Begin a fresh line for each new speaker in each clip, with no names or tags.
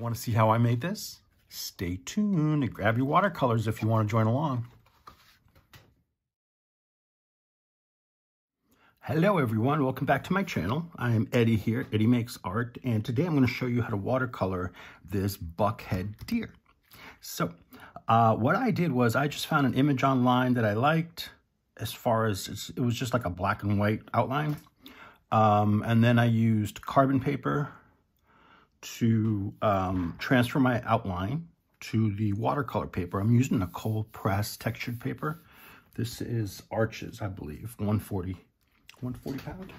You want to see how I made this? Stay tuned and grab your watercolors if you want to join along. Hello everyone, welcome back to my channel. I am Eddie here, Eddie Makes Art, and today I'm going to show you how to watercolor this buckhead deer. So, uh, what I did was I just found an image online that I liked as far as it was just like a black and white outline. Um, and then I used carbon paper to um, transfer my outline to the watercolor paper. I'm using a cold press textured paper. This is Arches, I believe, 140 140 pound?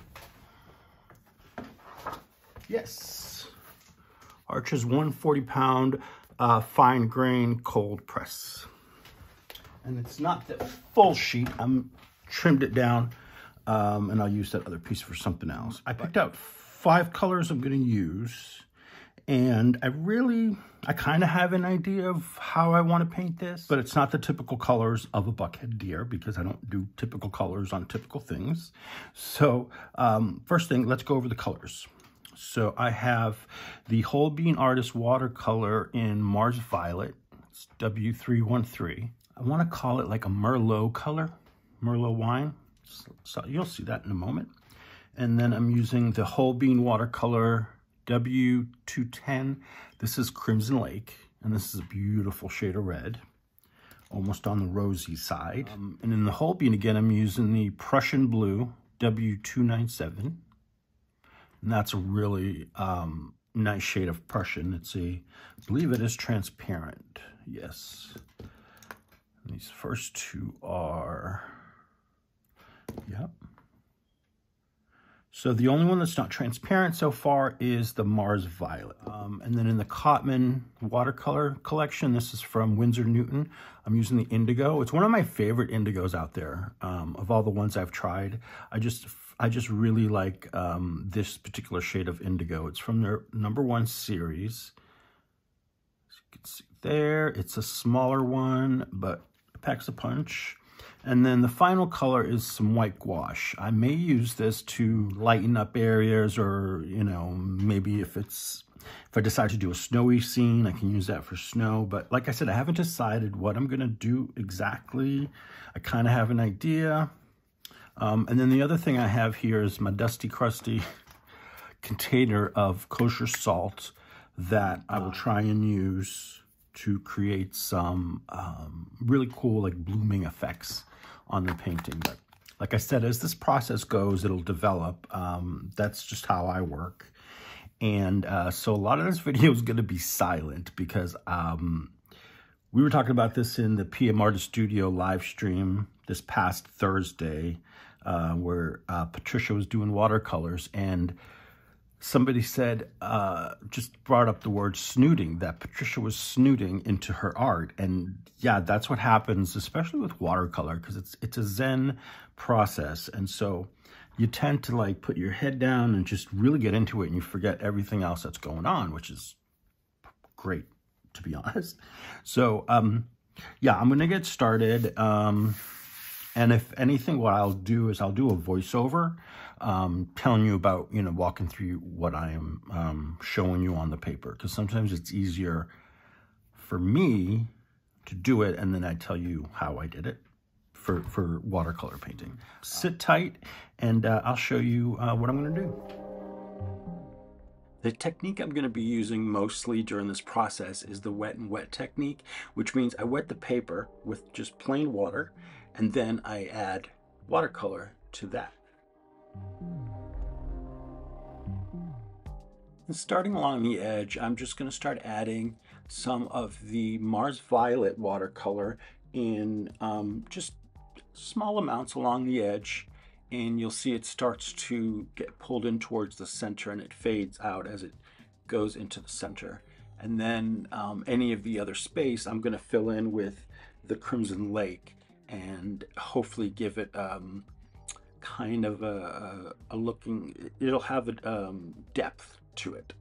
Yes. Arches 140 pound uh, fine grain cold press. And it's not the full sheet. I'm trimmed it down um, and I'll use that other piece for something else. I picked out five colors I'm going to use and I really, I kind of have an idea of how I want to paint this, but it's not the typical colors of a buckhead deer because I don't do typical colors on typical things. So um, first thing, let's go over the colors. So I have the Holbein Artist Watercolor in Mars Violet. It's W313. I want to call it like a Merlot color, Merlot wine. So you'll see that in a moment. And then I'm using the whole Holbein Watercolor W210. This is Crimson Lake, and this is a beautiful shade of red, almost on the rosy side. Um, and in the Holbein, again, I'm using the Prussian Blue W297. And that's a really um, nice shade of Prussian. It's a, I believe it is transparent. Yes. And these first two are, yep. So the only one that's not transparent so far is the Mars Violet. Um, and then in the Cotman watercolor collection, this is from Winsor Newton. I'm using the Indigo. It's one of my favorite Indigos out there um, of all the ones I've tried. I just I just really like um, this particular shade of Indigo. It's from their number one series. As you can see there, it's a smaller one, but it packs a punch. And then the final color is some white gouache. I may use this to lighten up areas or, you know, maybe if it's, if I decide to do a snowy scene, I can use that for snow. But like I said, I haven't decided what I'm going to do exactly. I kind of have an idea. Um, and then the other thing I have here is my dusty, crusty container of kosher salt that I will try and use to create some um, really cool like blooming effects on the painting. But like I said, as this process goes, it'll develop. Um, that's just how I work. And uh, so a lot of this video is going to be silent because um, we were talking about this in the PM Artist Studio live stream this past Thursday uh, where uh, Patricia was doing watercolors and somebody said, uh, just brought up the word snooting, that Patricia was snooting into her art. And yeah, that's what happens, especially with watercolor, because it's, it's a Zen process. And so you tend to like put your head down and just really get into it and you forget everything else that's going on, which is great, to be honest. So, um, yeah, I'm going to get started. Um, and if anything, what I'll do is I'll do a voiceover um, telling you about, you know, walking through what I am um, showing you on the paper. Because sometimes it's easier for me to do it and then I tell you how I did it for, for watercolor painting. Sit tight and uh, I'll show you uh, what I'm going to do. The technique I'm going to be using mostly during this process is the wet and wet technique, which means I wet the paper with just plain water and then I add watercolor to that. And starting along the edge, I'm just going to start adding some of the Mars Violet watercolor in um, just small amounts along the edge and you'll see it starts to get pulled in towards the center and it fades out as it goes into the center. And then um, any of the other space I'm going to fill in with the Crimson Lake and hopefully give it um, kind of a, a, looking, it'll have a um, depth to it.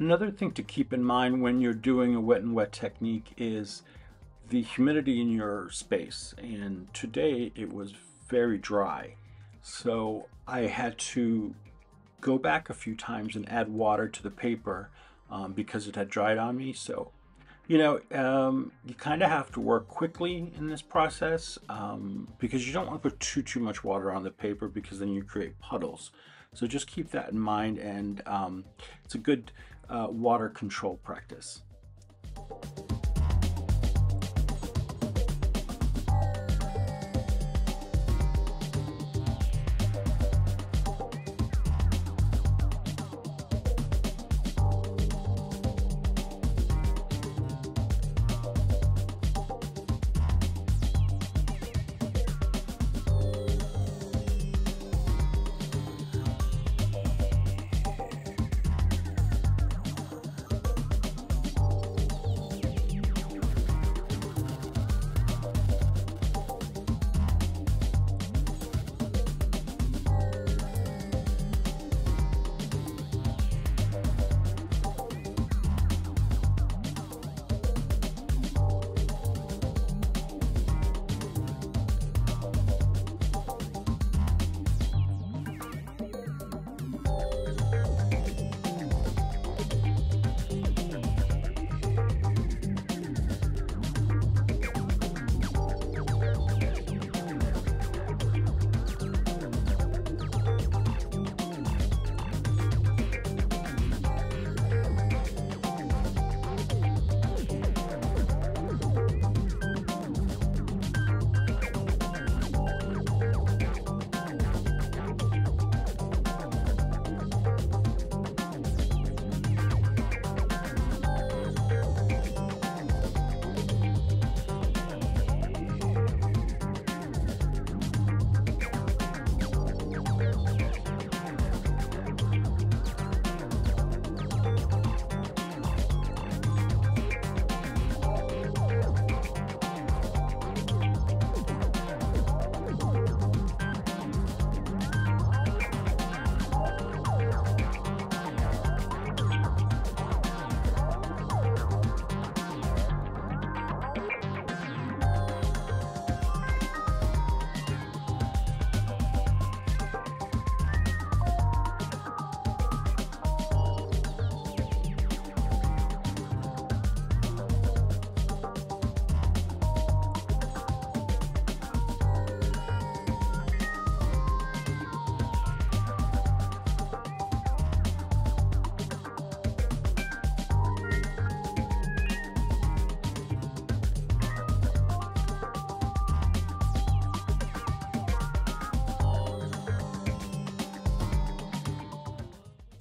Another thing to keep in mind when you're doing a wet and wet technique is the humidity in your space. And today it was very dry. So I had to go back a few times and add water to the paper um, because it had dried on me. So, you know, um, you kind of have to work quickly in this process um, because you don't want to put too, too much water on the paper because then you create puddles. So just keep that in mind and um, it's a good uh, water control practice.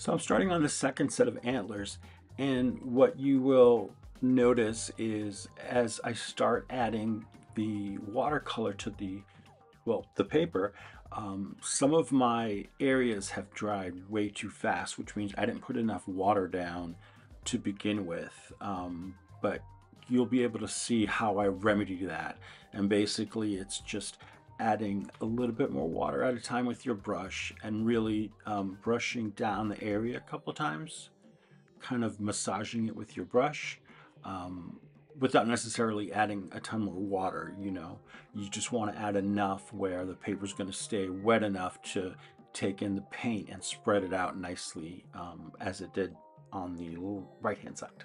So I'm starting on the second set of antlers and what you will notice is as I start adding the watercolor to the, well, the paper, um, some of my areas have dried way too fast, which means I didn't put enough water down to begin with. Um, but you'll be able to see how I remedy that. And basically it's just adding a little bit more water at a time with your brush and really um, brushing down the area a couple times, kind of massaging it with your brush um, without necessarily adding a ton more water, you know. You just want to add enough where the paper is going to stay wet enough to take in the paint and spread it out nicely um, as it did on the right hand side.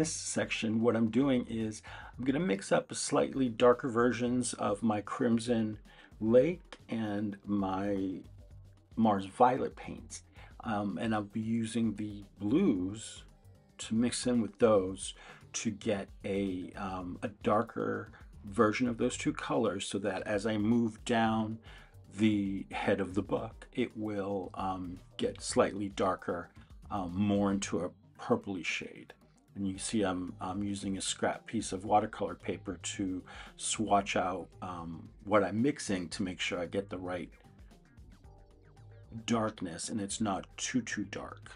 This section, what I'm doing is I'm going to mix up slightly darker versions of my Crimson Lake and my Mars Violet paints. Um, and I'll be using the blues to mix in with those to get a, um, a darker version of those two colors so that as I move down the head of the book, it will um, get slightly darker, um, more into a purpley shade. And you see I'm, I'm using a scrap piece of watercolor paper to swatch out um, what I'm mixing to make sure I get the right darkness and it's not too, too dark.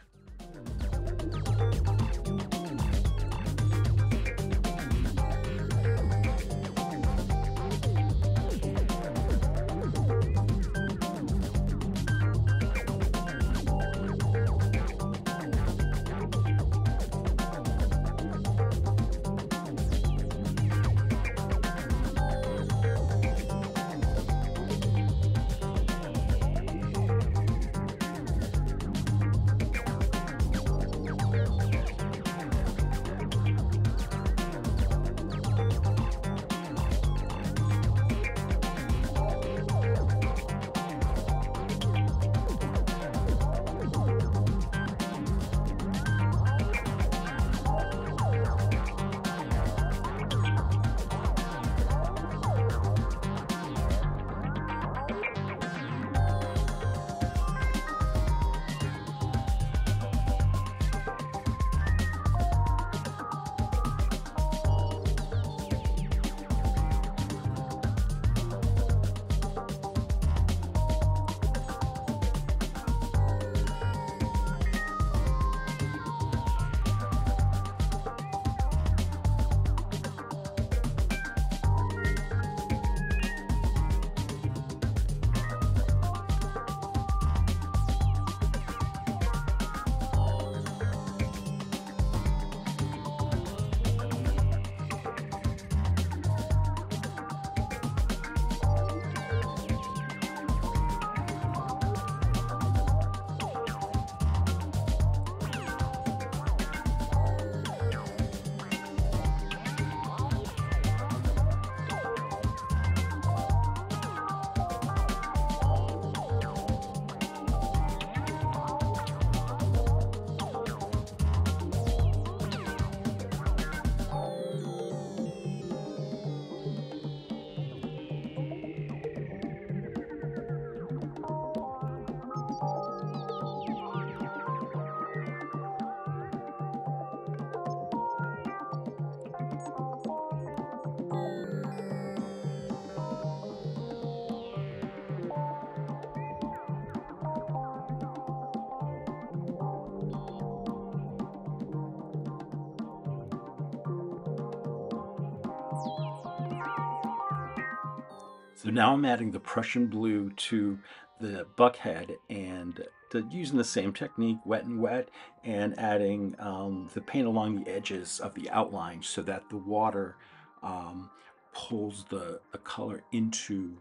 So now I'm adding the Prussian blue to the buckhead and using the same technique, wet and wet, and adding um, the paint along the edges of the outline so that the water um, pulls the, the color into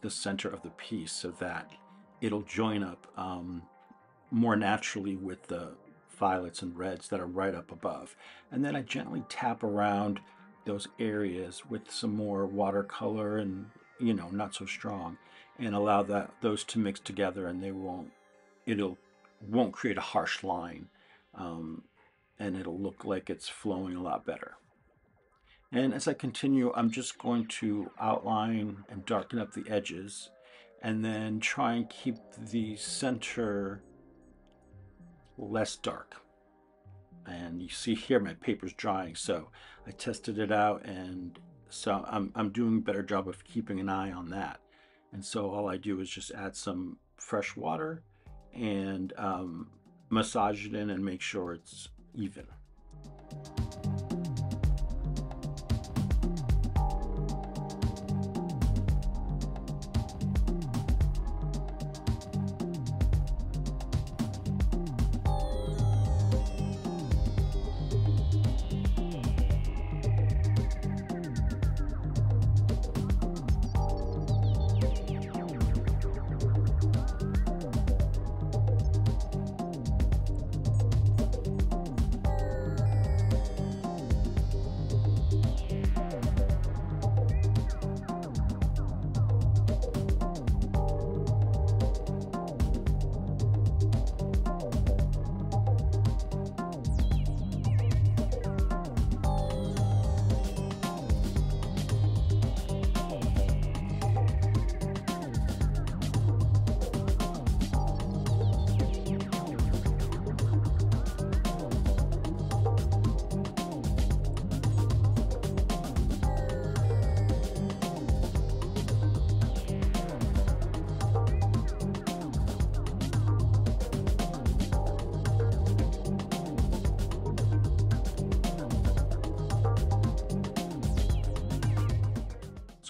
the center of the piece so that it'll join up um, more naturally with the violets and reds that are right up above. And then I gently tap around those areas with some more watercolor and you know, not so strong, and allow that those to mix together, and they won't, it'll won't create a harsh line, um, and it'll look like it's flowing a lot better. And as I continue, I'm just going to outline and darken up the edges, and then try and keep the center less dark. And you see here my paper's drying, so I tested it out and so I'm, I'm doing a better job of keeping an eye on that. And so all I do is just add some fresh water and um, massage it in and make sure it's even.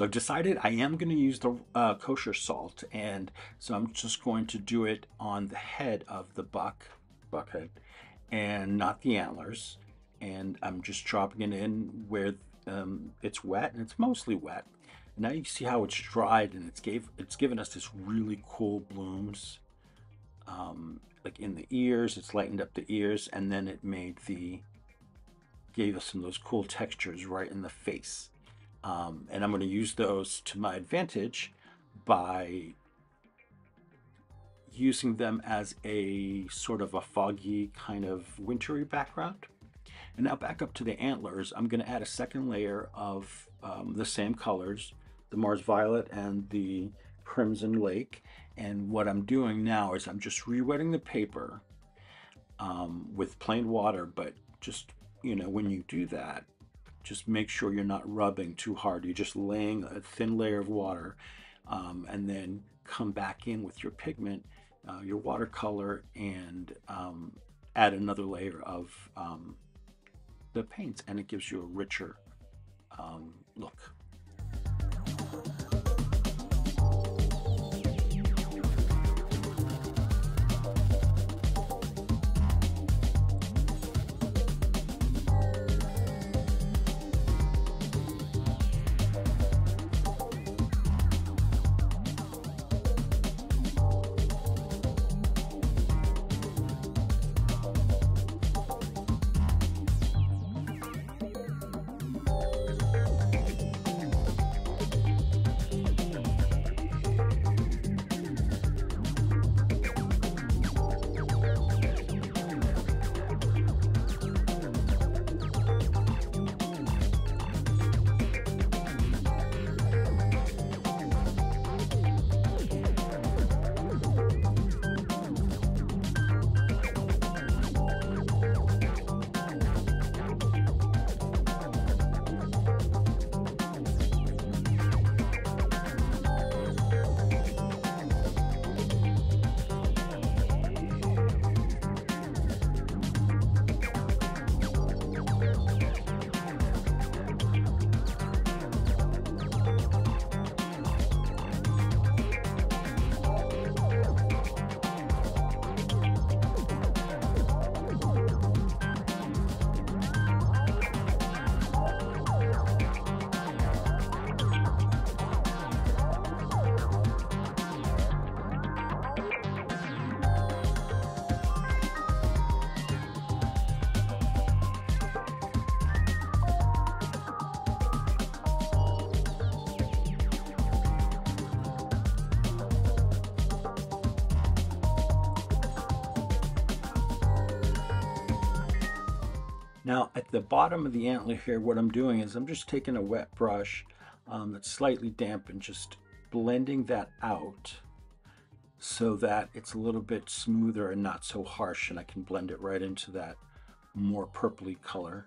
So I've decided I am going to use the uh, kosher salt, and so I'm just going to do it on the head of the buck, buck head, and not the antlers. And I'm just dropping it in where um, it's wet, and it's mostly wet. And now you see how it's dried, and it's gave it's given us this really cool blooms, um, like in the ears. It's lightened up the ears, and then it made the gave us some of those cool textures right in the face. Um, and I'm going to use those to my advantage by using them as a sort of a foggy kind of wintry background. And now back up to the antlers, I'm going to add a second layer of um, the same colors, the Mars Violet and the Crimson Lake. And what I'm doing now is I'm just re-wetting the paper um, with plain water, but just, you know, when you do that, just make sure you're not rubbing too hard. You're just laying a thin layer of water um, and then come back in with your pigment, uh, your watercolor, and um, add another layer of um, the paints, and it gives you a richer um, look. Now at the bottom of the antler here, what I'm doing is I'm just taking a wet brush um, that's slightly damp and just blending that out so that it's a little bit smoother and not so harsh and I can blend it right into that more purpley color.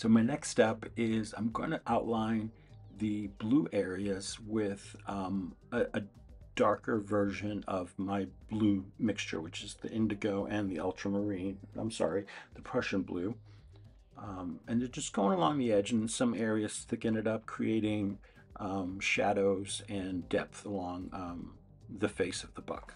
So my next step is I'm going to outline the blue areas with um, a, a, darker version of my blue mixture, which is the indigo and the ultramarine. I'm sorry, the Prussian blue. Um, and they're just going along the edge in some areas, thicken it up, creating um, shadows and depth along um, the face of the buck.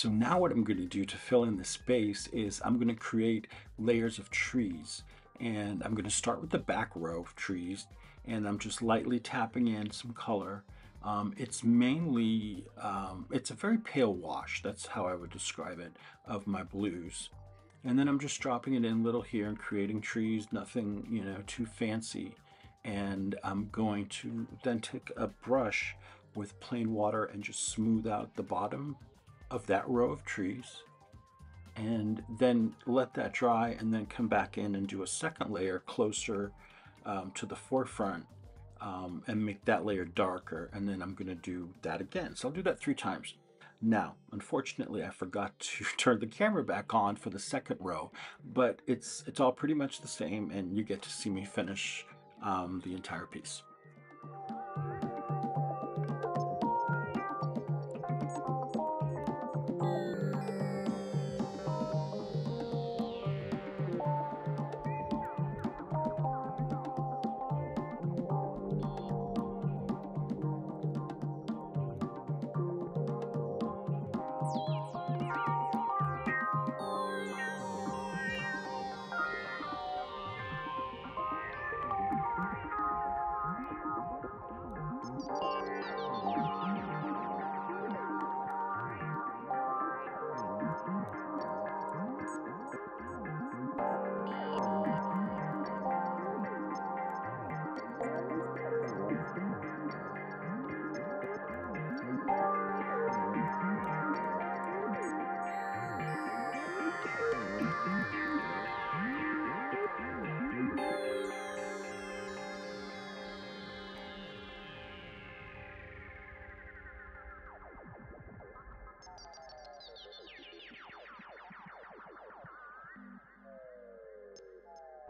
So now what I'm going to do to fill in the space is I'm going to create layers of trees. And I'm going to start with the back row of trees and I'm just lightly tapping in some color. Um, it's mainly, um, it's a very pale wash, that's how I would describe it, of my blues. And then I'm just dropping it in little here and creating trees, nothing, you know, too fancy. And I'm going to then take a brush with plain water and just smooth out the bottom of that row of trees and then let that dry and then come back in and do a second layer closer um, to the forefront um, and make that layer darker and then I'm going to do that again. So I'll do that three times. Now, unfortunately, I forgot to turn the camera back on for the second row, but it's it's all pretty much the same and you get to see me finish um, the entire piece.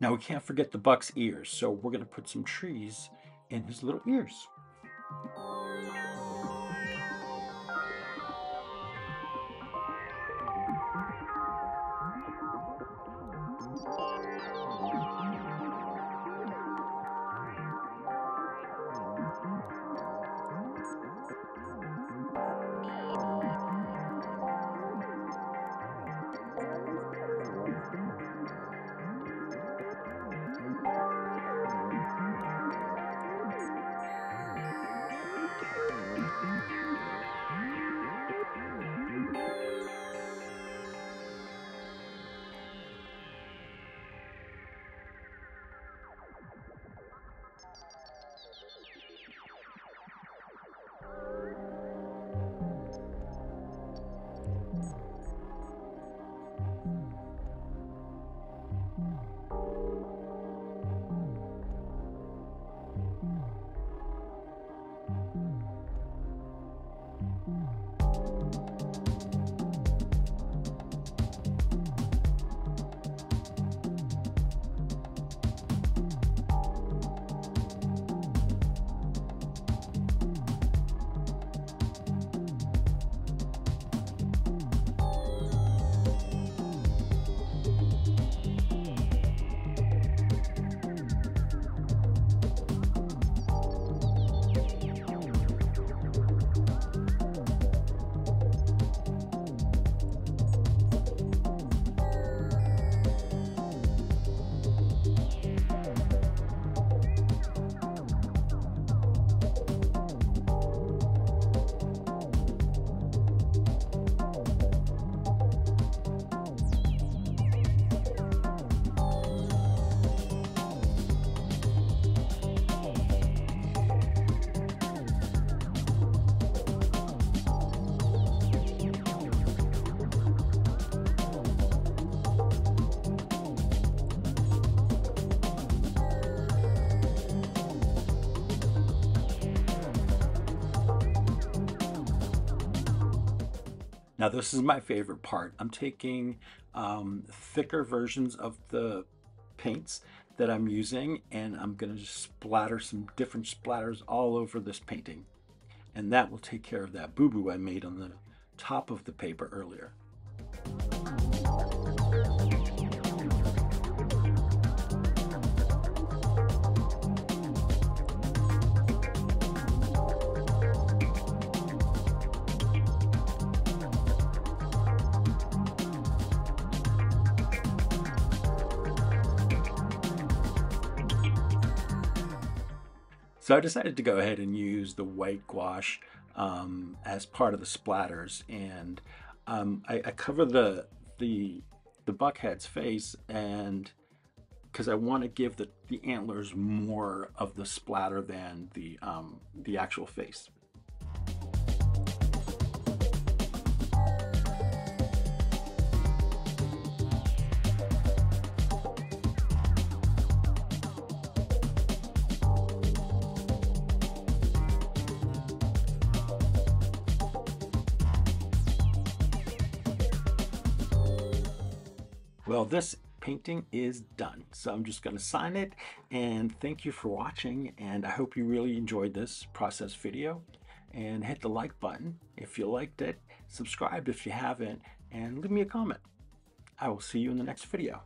Now we can't forget the buck's ears, so we're going to put some trees in his little ears. Bye. Now this is my favorite part. I'm taking um, thicker versions of the paints that I'm using and I'm going to just splatter some different splatters all over this painting. And that will take care of that boo-boo I made on the top of the paper earlier. So I decided to go ahead and use the white gouache um, as part of the splatters, and um, I, I, cover the the the buckhead's face, and because I want to give the the antlers more of the splatter than the um, the actual face. This painting is done. So I'm just to sign it and thank you for watching. And I hope you really enjoyed this process video and hit the like button if you liked it, subscribe if you haven't, and leave me a comment. I will see you in the next video.